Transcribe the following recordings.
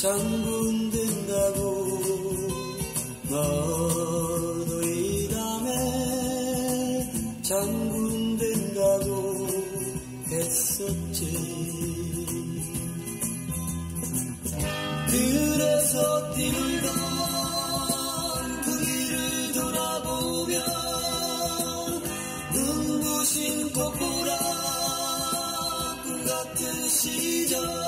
장군 된다고 너도 이 담에 장군 된다고 했었지. 그래서 뛰던 그 길을 돌아보면 눈부신 꽃보라 그 같은 시절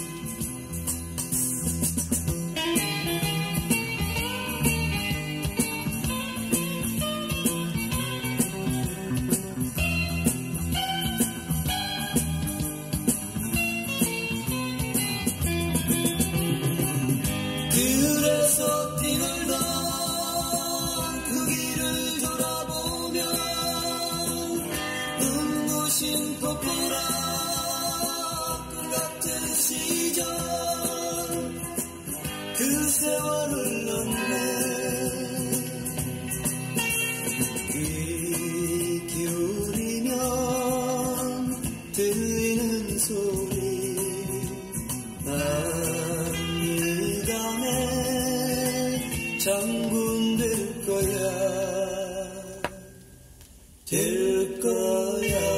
그 같은 시절 그 세월 흘렀네 귀 기울이면 들리는 소리 난이 밤에 장군 될 거야. 될 거야